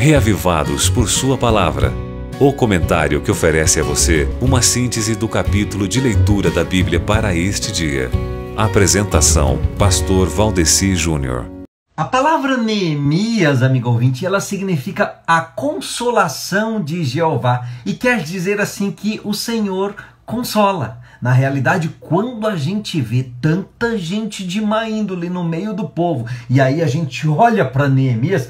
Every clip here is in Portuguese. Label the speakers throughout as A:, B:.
A: Reavivados por Sua Palavra. O comentário que oferece a você uma síntese do capítulo de leitura da Bíblia para este dia. Apresentação: Pastor Valdeci Júnior.
B: A palavra Neemias, amigo ouvinte, ela significa a consolação de Jeová e quer dizer assim que o Senhor consola. Na realidade, quando a gente vê tanta gente de má índole no meio do povo e aí a gente olha para Neemias,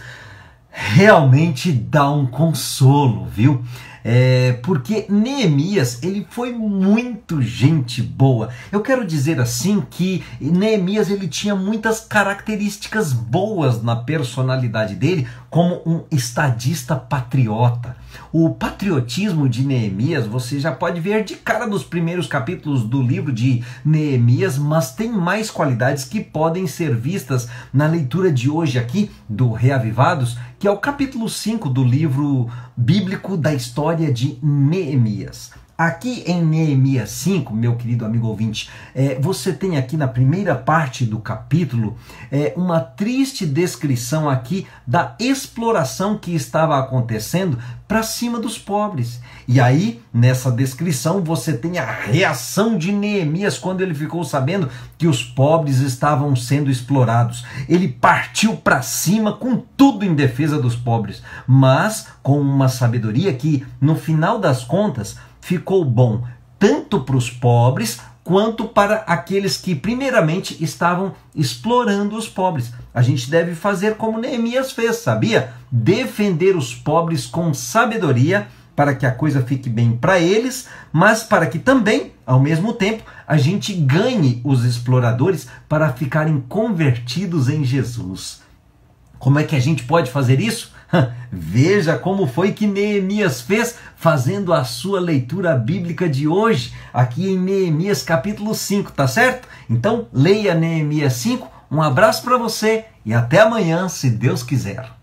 B: realmente dá um consolo, viu? É, porque Neemias ele foi muito gente boa. Eu quero dizer assim que Neemias ele tinha muitas características boas na personalidade dele, como um estadista patriota. O patriotismo de Neemias você já pode ver de cara nos primeiros capítulos do livro de Neemias, mas tem mais qualidades que podem ser vistas na leitura de hoje aqui do Reavivados que é o capítulo 5 do livro bíblico da história de Neemias. Aqui em Neemias 5, meu querido amigo ouvinte, é, você tem aqui na primeira parte do capítulo é, uma triste descrição aqui da exploração que estava acontecendo para cima dos pobres. E aí, nessa descrição, você tem a reação de Neemias quando ele ficou sabendo que os pobres estavam sendo explorados. Ele partiu para cima com tudo em defesa dos pobres, mas com uma sabedoria que, no final das contas, ficou bom tanto para os pobres quanto para aqueles que, primeiramente, estavam explorando os pobres. A gente deve fazer como Neemias fez, sabia? Defender os pobres com sabedoria para que a coisa fique bem para eles, mas para que também, ao mesmo tempo, a gente ganhe os exploradores para ficarem convertidos em Jesus. Como é que a gente pode fazer isso? Veja como foi que Neemias fez fazendo a sua leitura bíblica de hoje, aqui em Neemias capítulo 5, tá certo? Então, leia Neemias 5. Um abraço para você e até amanhã, se Deus quiser.